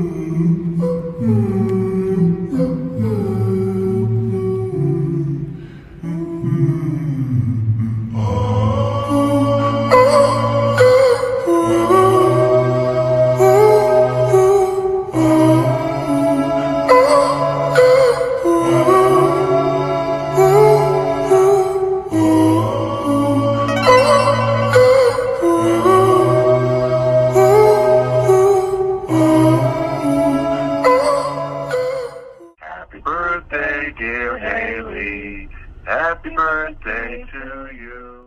Happy birthday, dear Haley. Happy birthday to you.